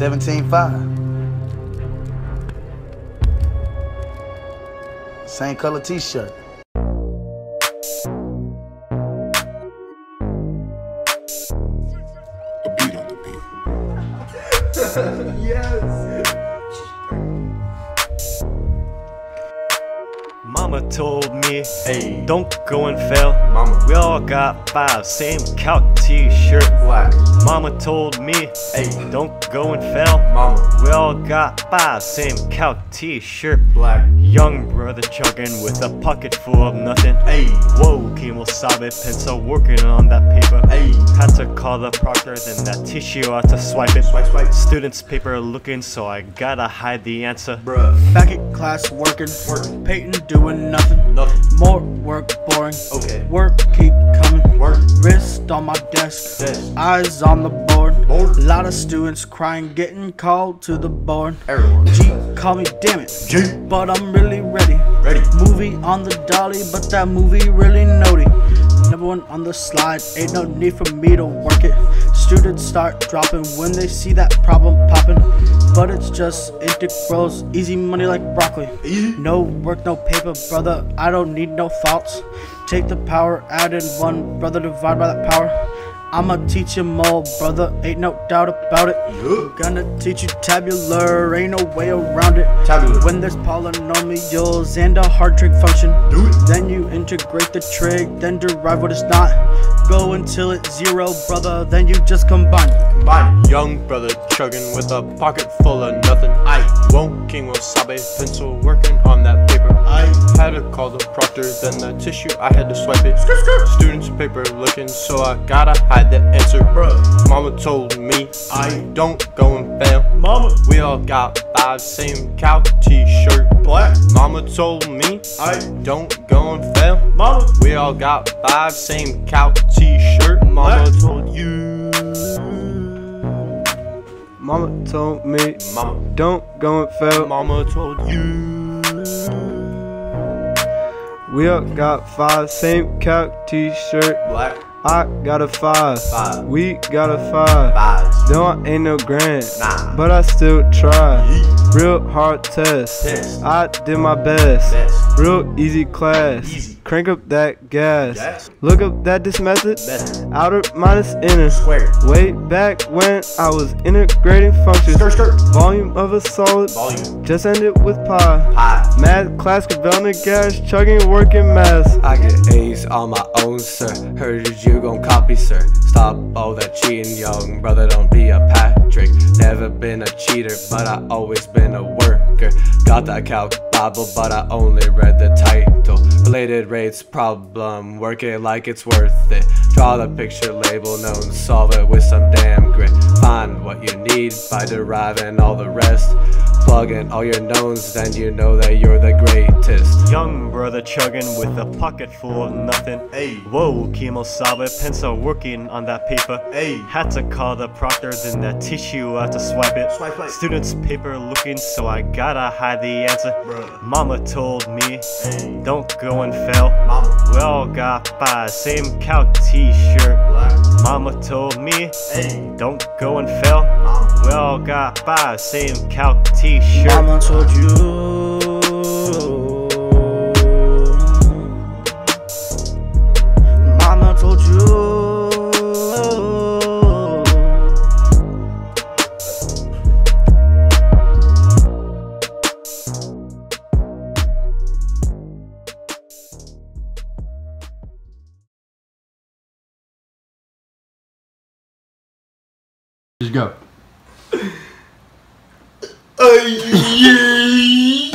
17.5. Same color t-shirt. Hey. don't go and fail. Mama. We all got five, same calc t-shirt. Black. Mama told me, Hey. don't go and fail. Mama. We all got five, same calc t-shirt. Black. Young brother chugging with a pocket full of nothing. Hey. Whoa, Kimosabe pencil working on that paper. Hey. Had to call the proctor, then that tissue out to swipe it. Swipe, swipe. Students' paper looking, so I gotta hide the answer. Bruh. Back at class working. Working. Peyton doing nothing. Nothing. More work boring. Okay. Work keep coming. Work. Wrist on my desk. Desk. Eyes on the board. Board. Lot of students crying, getting called to the board. Everyone. G, call me damn it. G. But I'm really ready. Ready. Movie on the dolly, but that movie really naughty. Number one on the slide, ain't no need for me to work it. Students start dropping when they see that problem popping. But it's just integrals, easy money like broccoli. Easy. No work, no paper, brother. I don't need no faults. Take the power, add in one, brother, divide by that power. I'ma teach you more, brother, ain't no doubt about it. Yup. Gonna teach you tabular, ain't no way around it. Tabular. When there's polynomials and a hard trig function, Do it. then you integrate the trig, then derive what it's not. Go until it's zero, brother, then you just combine. Combine. Young brother chugging with a pocket full of nothing. I. Won't King Wasabi pencil working on that paper. I. Had to call the then the tissue I had to swipe it. Students' paper looking, so I gotta hide the answer. Bruh. Mama told me I. don't go and fail. Mama. We all got five, same cow t-shirt. Black. Mama told me I. don't go and fail. Mama. We all got five, same cow t-shirt. Mama Black. told you. Mama told me, Mama, don't go and fail. mama told you. We all got five, same calc t-shirt. Black. I got a five. Five. We got a five. Fives. No, I ain't no grand. Nah. But I still try. Yeet. Real hard test. Test. I did my best. Best. Real easy class. Easy. Crank up that gas. Gas. Look up that this method. Better. Outer minus inner. Square. Way back when I was integrating functions. Skirt, skirt. Volume of a solid. Volume. Just ended with pi. Pie. Math class, Cabelna gas, chugging, working mass. I get A's on my own, sir. Heard you gon' copy, sir. Stop all that cheating, young brother. Don't be a Patrick. Never been a cheater, but I always been a worker. Got that calc Bible, but I only read the title. Related rates problem, work it like it's worth it. Draw the picture label known, solve it with some damn grit. Find what you need by deriving all the rest. Plug in all your knowns, then you know that you're the greatest. Young brother chugging with a pocket full of nothing. Hey. Whoa, Kimosabe pencil working on that paper. Hey. Had to call the proctor, then that tissue out to swipe it. Swipe, swipe. Students' paper looking, so I gotta hide the answer. Bruh. Mama told me, Hey. don't go and fail. Mama. We all got five, same calc t-shirt. Mama told me, Hey. don't go and fail. Mama. We all got five, same calc t-shirt. Mama told you. Just go. Ay,